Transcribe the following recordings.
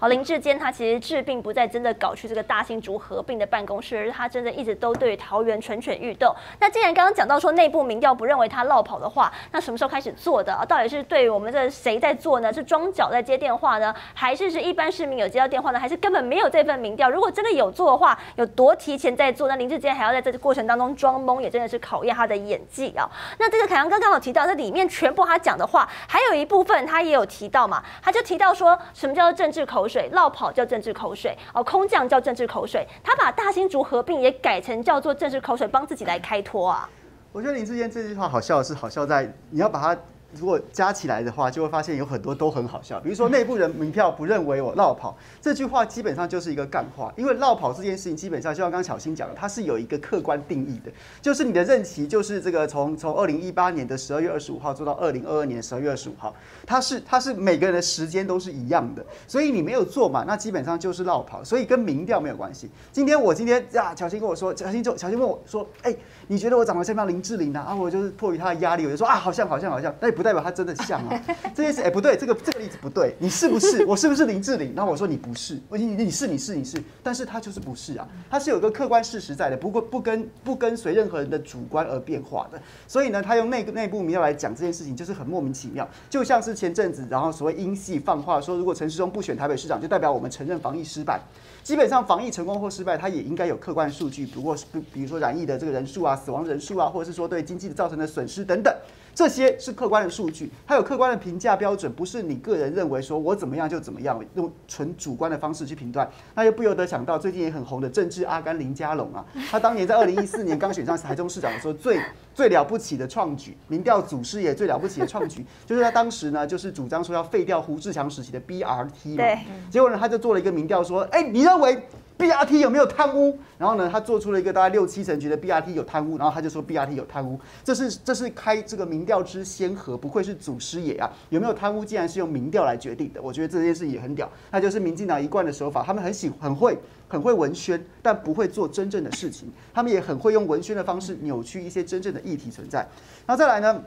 好，林志坚他其实治病不在真的搞去这个大新竹合并的办公室，而是他真的一直都对桃园蠢蠢欲动。那既然刚刚讲到说内部民调不认为他落跑的话，那什么时候开始做的啊？到底是对我们这谁在做呢？是庄脚在接电话呢，还是是一般市民有接到电话呢？还是根本没有这份民调？如果真的有做的话，有多提前在做？那林志坚还要在这个过程当中装懵，也真的是考验他的演技啊。那这个凯阳刚刚有提到，这里面全部他讲的话，还有一部分他也有提到嘛，他就提到说什么叫做政治口水，落跑叫政治口水，哦，空降叫政治口水，他把大新竹合并也改成叫做政治口水，帮自己来开脱啊。我觉得林志坚这句话好笑的是好笑在你要把它。如果加起来的话，就会发现有很多都很好笑。比如说内部人民票不认为我绕跑这句话，基本上就是一个干话。因为绕跑这件事情，基本上就像刚小新讲的，它是有一个客观定义的，就是你的任期就是这个从从二零一八年的十二月二十五号做到二零二二年十二月二十五号，它是它是每个人的时间都是一样的，所以你没有做嘛，那基本上就是绕跑，所以跟民调没有关系。今天我今天呀，小新跟我说，小新就小新问我说，哎，你觉得我长得像不像林志玲啊？啊，我就是迫于他的压力，我就说啊，好像好像好像，那也不代表他真的像啊。这件事哎不对，这个这个例子不对，你是不是我是不是林志玲？然后我说你不是，我你你是你是你是，但是他就是不是啊，他是有个客观事实在的，不过不跟不跟随任何人的主观而变化的，所以呢，他用内内部民调来讲这件事情，就是很莫名其妙，就像是前阵子然后所谓英系放话说，如果陈世忠不选台北市长，就代表我们承认防疫失败。基本上防疫成功或失败，它也应该有客观数据，不过是比如说染疫的这个人数啊、死亡人数啊，或者是说对经济造成的损失等等。这些是客观的数据，它有客观的评价标准，不是你个人认为说我怎么样就怎么样，用纯主观的方式去评断。那就不由得想到最近也很红的政治阿甘林佳龙啊，他当年在二零一四年刚选上台中市长的时候，最最了不起的创举，民调祖师爷最了不起的创举，就是他当时呢，就是主张说要废掉胡志强时期的 BRT 嘛，结果呢，他就做了一个民调说，哎，你认为？BRT 有没有贪污？然后呢，他做出了一个大概六七成觉得 BRT 有贪污，然后他就说 BRT 有贪污，这是这是开这个民调之先河，不愧是祖师爷啊！有没有贪污，竟然是用民调来决定的，我觉得这件事也很屌，那就是民进党一贯的手法，他们很喜很会很会文宣，但不会做真正的事情，他们也很会用文宣的方式扭曲一些真正的议题存在。然后再来呢？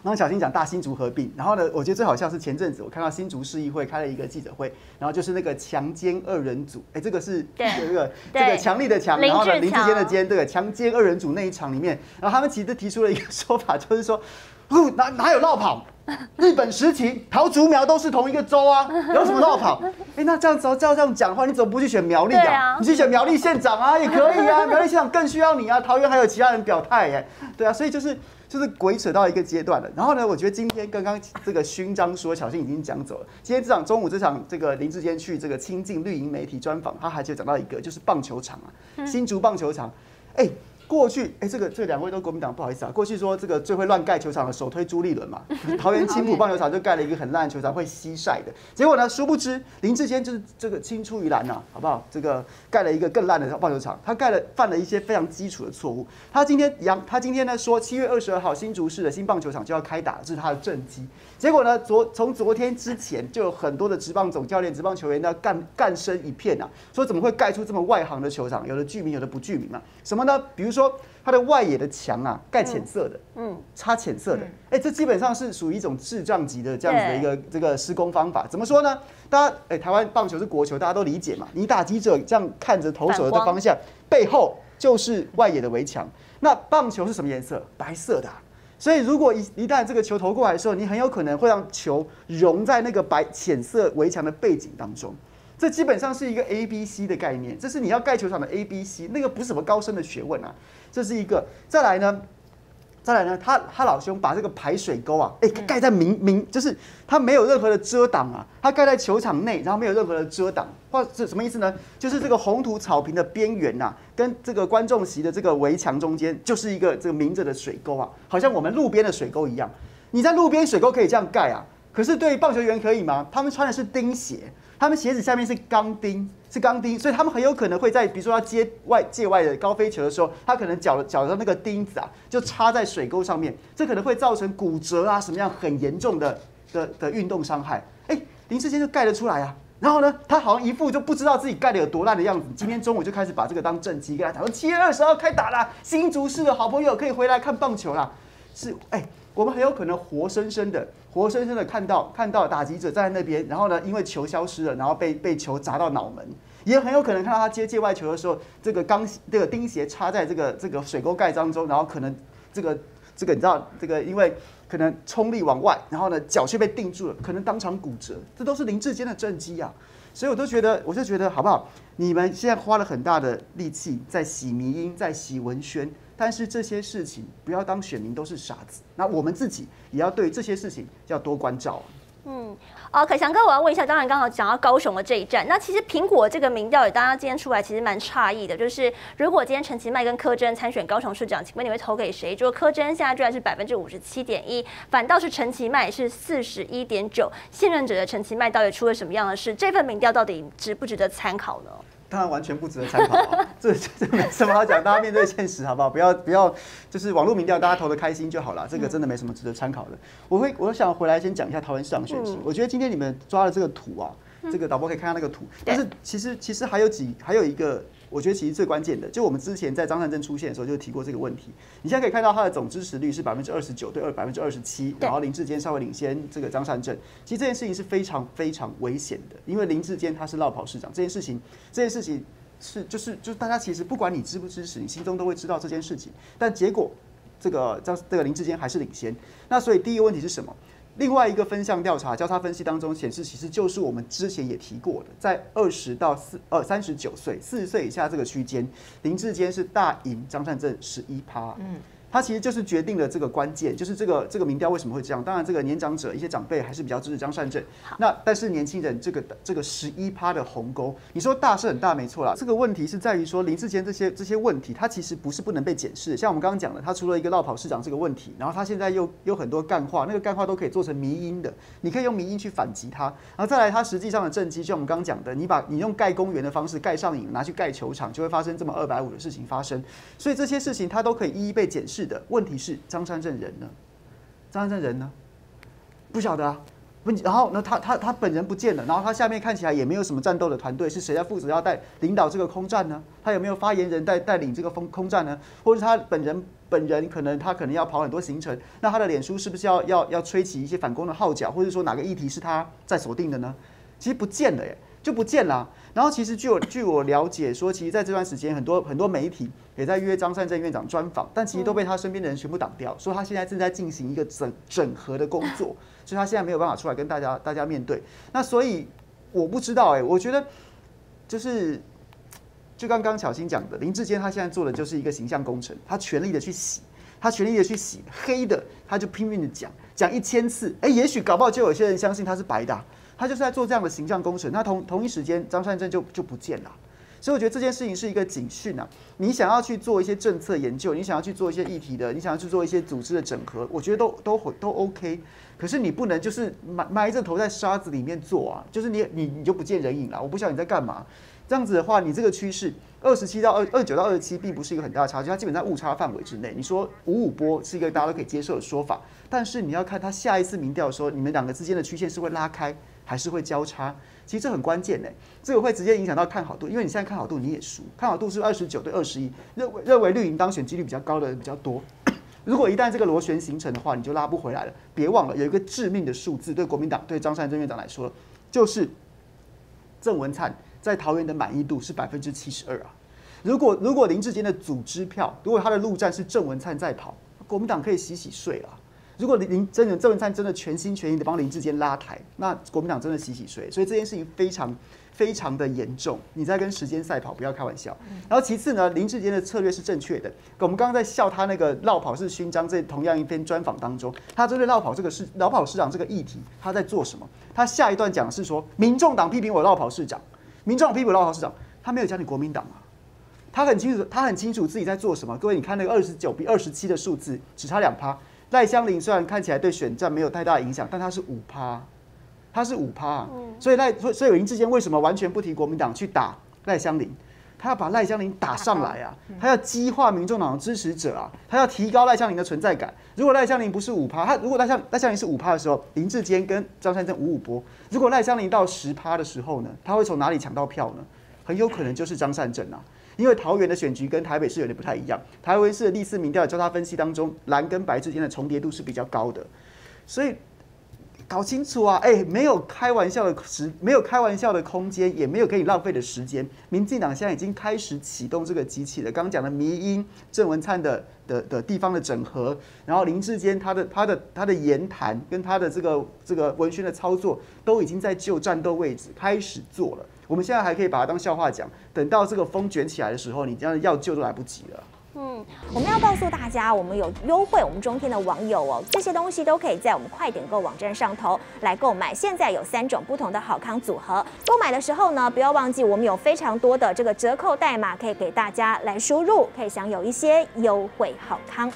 刚刚小新讲大新竹合并，然后呢，我觉得最好笑是前阵子我看到新竹市议会开了一个记者会，然后就是那个强奸二人组，哎，这个是这个这个强力的强，然后呢林志坚的坚，这个强奸二人组那一场里面，然后他们其实提出了一个说法，就是说，哪哪有绕跑？日本时期桃竹苗都是同一个州啊，有什么绕跑？哎，那这样子照这样讲的话，你怎么不去选苗栗啊？你去选苗栗县长啊，也可以啊，苗栗县长更需要你啊，桃园还有其他人表态耶，对啊，所以就是。就是鬼扯到一个阶段了，然后呢，我觉得今天刚刚这个勋章说小新已经讲走了。今天这场中午这场这个林志坚去这个亲近绿营媒体专访，他还就讲到一个，就是棒球场啊，新竹棒球场，哎。过去，哎，这个这两位都国民党，不好意思啊。过去说这个最会乱盖球场的，首推朱立伦嘛。桃园青浦棒球场就盖了一个很烂的球场，会吸晒的。结果呢，殊不知林志坚就是这个青出于蓝呐，好不好？这个盖了一个更烂的棒球场，他盖了犯了一些非常基础的错误。他今天杨，他今天呢说七月二十二号新竹市的新棒球场就要开打，这是他的政绩。结果呢，昨从昨天之前就有很多的职棒总教练、职棒球员呢干干声一片啊，说怎么会盖出这么外行的球场？有的居民，有的不居民嘛？什么呢？比如说。它的外野的墙啊，盖浅色的，嗯，擦浅色的，哎，这基本上是属于一种智障级的这样子的一个这个施工方法。怎么说呢？大家，哎，台湾棒球是国球，大家都理解嘛。你打击者这样看着投手的方向，背后就是外野的围墙。那棒球是什么颜色？白色的。所以如果一一旦这个球投过来的时候，你很有可能会让球融在那个白浅色围墙的背景当中。这基本上是一个 A B C 的概念，这是你要盖球场的 A B C，那个不是什么高深的学问啊。这是一个，再来呢，再来呢，他他老兄把这个排水沟啊，哎，盖在明明，就是他没有任何的遮挡啊，他盖在球场内，然后没有任何的遮挡，或是什么意思呢？就是这个红土草坪的边缘呐，跟这个观众席的这个围墙中间，就是一个这个明着的水沟啊，好像我们路边的水沟一样。你在路边水沟可以这样盖啊，可是对棒球员可以吗？他们穿的是钉鞋，他们鞋子下面是钢钉。是钢钉，所以他们很有可能会在，比如说要接外界外的高飞球的时候，他可能脚脚的那个钉子啊，就插在水沟上面，这可能会造成骨折啊，什么样很严重的的的运动伤害。哎，林志坚就盖得出来啊，然后呢，他好像一副就不知道自己盖的有多烂的样子。今天中午就开始把这个当正机跟他讲，说七月二十号开打了，新竹市的好朋友可以回来看棒球啦。是，哎。我们很有可能活生生的、活生生的看到看到打击者站在那边，然后呢，因为球消失了，然后被被球砸到脑门，也很有可能看到他接界外球的时候，这个钢这个钉鞋插在这个这个水沟盖当中，然后可能这个这个你知道这个因为可能冲力往外，然后呢脚却被定住了，可能当场骨折，这都是林志坚的政绩啊。所以我都觉得，我就觉得好不好？你们现在花了很大的力气在洗迷音，在洗文宣，但是这些事情不要当选民都是傻子。那我们自己也要对这些事情要多关照。嗯，哦，可翔哥，我要问一下，当然刚好讲到高雄的这一站，那其实苹果这个民调也大家今天出来，其实蛮诧异的，就是如果今天陈其迈跟柯真参选高雄市长，请问你会投给谁？就柯真现在居然是百分之五十七点一，反倒是陈其迈是四十一点九，信任者的陈其迈到底出了什么样的事？这份民调到底值不值得参考呢？当然完全不值得参考啊！这 这没什么好讲，大家面对现实好不好？不要不要，就是网络民调，大家投的开心就好了。这个真的没什么值得参考的。我会我想回来先讲一下桃园市长选情。我觉得今天你们抓的这个图啊，这个导播可以看到那个图，但是其实其实还有几还有一个。我觉得其实最关键的，就我们之前在张善政出现的时候就提过这个问题。你现在可以看到他的总支持率是百分之二十九对二百分之二十七，然后林志坚稍微领先这个张善政。其实这件事情是非常非常危险的，因为林志坚他是绕跑市长，这件事情这件事情是就是就是大家其实不管你支不支持，你心中都会知道这件事情。但结果这个张这个林志坚还是领先。那所以第一个问题是什么？另外一个分项调查交叉分析当中显示，其实就是我们之前也提过的，在二十到四呃三十九岁、四十岁以下这个区间，林志坚是大赢张善政十一趴。嗯。它其实就是决定了这个关键，就是这个这个民调为什么会这样。当然，这个年长者一些长辈还是比较支持张善政。那但是年轻人这个这个十一趴的鸿沟，你说大是很大，没错啦。这个问题是在于说林志坚这些这些问题，他其实不是不能被检视。像我们刚刚讲的，他除了一个绕跑市长这个问题，然后他现在又有很多干话，那个干话都可以做成迷音的，你可以用迷音去反击他。然后再来，他实际上的政绩，就像我们刚刚讲的，你把你用盖公园的方式盖上瘾，拿去盖球场，就会发生这么二百五的事情发生。所以这些事情他都可以一一被检视是的。问题是。张三镇人呢？张三镇人呢？不晓得啊。问，然后呢？他他他本人不见了。然后他下面看起来也没有什么战斗的团队，是谁在负责要带领导这个空战呢？他有没有发言人带带领这个空空战呢？或者他本人本人可能他可能要跑很多行程？那他的脸书是不是要要要吹起一些反攻的号角？或者说哪个议题是他在锁定的呢？其实不见了耶，就不见了。然后其实据我据我了解说，其实在这段时间，很多很多媒体也在约张善政院长专访，但其实都被他身边的人全部挡掉，说他现在正在进行一个整整合的工作，所以他现在没有办法出来跟大家大家面对。那所以我不知道哎，我觉得就是就刚刚小新讲的，林志坚他现在做的就是一个形象工程，他全力的去洗，他全力的去洗黑的，他就拼命的讲讲一千次，哎，也许搞不好就有些人相信他是白的。他就是在做这样的形象工程，那同同一时间，张善政就就不见了，所以我觉得这件事情是一个警讯啊！你想要去做一些政策研究，你想要去做一些议题的，你想要去做一些组织的整合，我觉得都都都 OK。可是你不能就是埋埋着头在沙子里面做啊，就是你你你就不见人影了，我不晓得你在干嘛。这样子的话，你这个趋势二十七到二二九到二十七，并不是一个很大的差距，它基本在误差范围之内。你说五五波是一个大家都可以接受的说法，但是你要看它下一次民调的时候，你们两个之间的曲线是会拉开。还是会交叉，其实这很关键呢，这个会直接影响到看好度，因为你现在看好度你也输，看好度是二十九对二十一，认为认为绿营当选几率比较高的人比较多。如果一旦这个螺旋形成的话，你就拉不回来了。别忘了有一个致命的数字，对国民党对张善政院长来说，就是郑文灿在桃园的满意度是百分之七十二啊。如果如果林志坚的组织票，如果他的路战是郑文灿在跑，国民党可以洗洗睡了。如果林林真的郑文灿真的全心全意的帮林志坚拉台，那国民党真的洗洗睡，所以这件事情非常非常的严重。你在跟时间赛跑，不要开玩笑。然后其次呢，林志坚的策略是正确的。我们刚刚在笑他那个绕跑式勋章，在同样一篇专访当中，他针对绕跑这个市绕跑市长这个议题，他在做什么？他下一段讲是说，民众党批评我绕跑市长，民众党批评我绕跑市长，他没有讲你国民党啊，他很清楚，他很清楚自己在做什么。各位，你看那个二十九比二十七的数字，只差两趴。赖香林虽然看起来对选战没有太大影响，但他是五趴，他是五趴，所以赖所所以林志坚为什么完全不提国民党去打赖香林？他要把赖香林打上来啊，他要激化民众党的支持者啊，他要提高赖香林的存在感。如果赖香林不是五趴，他如果赖香赖香林是五趴的时候，林志坚跟张善政五五波。如果赖香林到十趴的时候呢，他会从哪里抢到票呢？很有可能就是张善政啊。因为桃园的选举跟台北市有点不太一样，台湾市的历次民调交叉分析当中，蓝跟白之间的重叠度是比较高的，所以。搞清楚啊！哎，没有开玩笑的时，没有开玩笑的空间，也没有可以浪费的时间。民进党现在已经开始启动这个机器了。刚刚讲的迷音郑文灿的的的地方的整合，然后林志坚他的他的他的言谈跟他的这个这个文宣的操作，都已经在就战斗位置开始做了。我们现在还可以把它当笑话讲，等到这个风卷起来的时候，你这样要救都来不及了。嗯，我们要告诉大家，我们有优惠，我们中天的网友哦，这些东西都可以在我们快点购网站上头来购买。现在有三种不同的好康组合，购买的时候呢，不要忘记我们有非常多的这个折扣代码可以给大家来输入，可以享有一些优惠好康。